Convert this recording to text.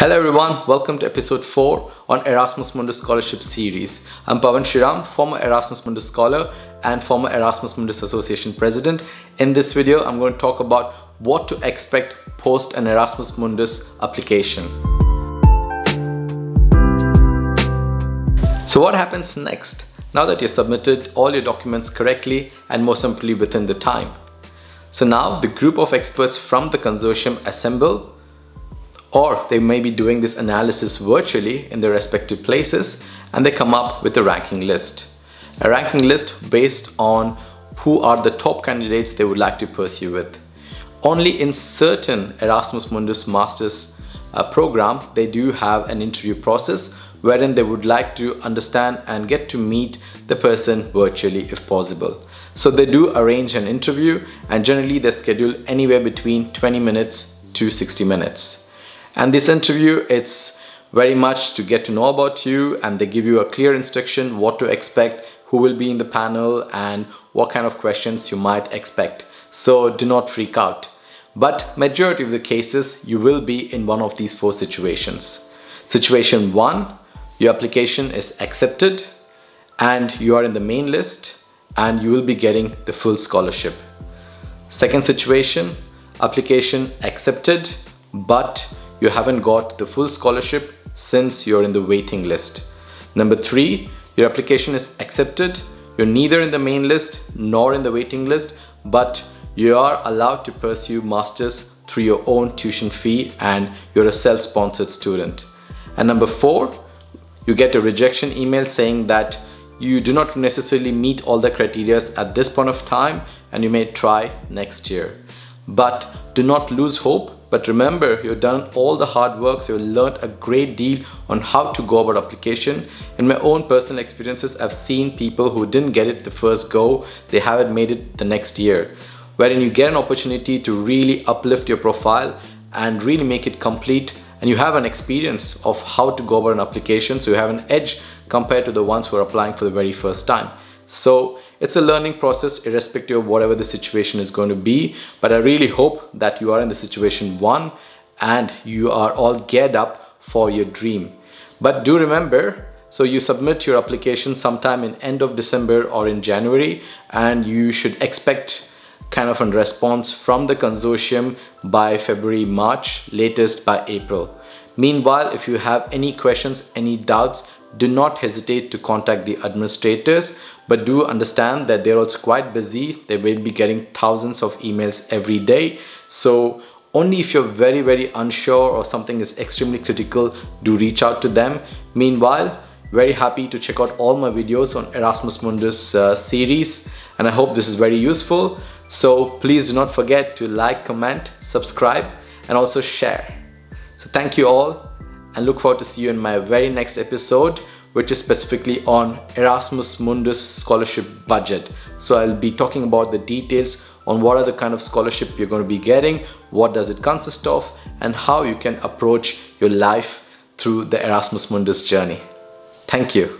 Hello everyone, welcome to episode 4 on Erasmus Mundus Scholarship Series. I'm Pavan Sriram, former Erasmus Mundus Scholar and former Erasmus Mundus Association President. In this video, I'm going to talk about what to expect post an Erasmus Mundus application. So what happens next? Now that you've submitted all your documents correctly and more simply within the time. So now the group of experts from the consortium assemble or they may be doing this analysis virtually in their respective places and they come up with a ranking list. A ranking list based on who are the top candidates they would like to pursue with. Only in certain Erasmus Mundus Masters uh, program, they do have an interview process wherein they would like to understand and get to meet the person virtually if possible. So they do arrange an interview and generally they schedule anywhere between 20 minutes to 60 minutes. And this interview, it's very much to get to know about you and they give you a clear instruction what to expect, who will be in the panel and what kind of questions you might expect. So do not freak out. But majority of the cases, you will be in one of these four situations. Situation one, your application is accepted and you are in the main list and you will be getting the full scholarship. Second situation, application accepted, but you haven't got the full scholarship since you're in the waiting list. Number three, your application is accepted. You're neither in the main list nor in the waiting list, but you are allowed to pursue masters through your own tuition fee and you're a self-sponsored student. And number four, you get a rejection email saying that you do not necessarily meet all the criteria at this point of time and you may try next year. But do not lose hope but remember, you've done all the hard work, so you've learned a great deal on how to go about application. In my own personal experiences, I've seen people who didn't get it the first go, they haven't made it the next year. Wherein you get an opportunity to really uplift your profile and really make it complete and you have an experience of how to go about an application so you have an edge compared to the ones who are applying for the very first time. So it's a learning process irrespective of whatever the situation is going to be. But I really hope that you are in the situation one and you are all geared up for your dream. But do remember, so you submit your application sometime in end of December or in January and you should expect kind of a response from the consortium by February, March, latest by April. Meanwhile, if you have any questions, any doubts, do not hesitate to contact the administrators but do understand that they're also quite busy. They will be getting thousands of emails every day. So only if you're very very unsure or something is extremely critical do reach out to them. Meanwhile very happy to check out all my videos on Erasmus Mundus uh, series and I hope this is very useful. So please do not forget to like comment subscribe and also share. So thank you all and look forward to see you in my very next episode which is specifically on Erasmus Mundus scholarship budget. So I'll be talking about the details on what are the kind of scholarship you're going to be getting, what does it consist of, and how you can approach your life through the Erasmus Mundus journey. Thank you.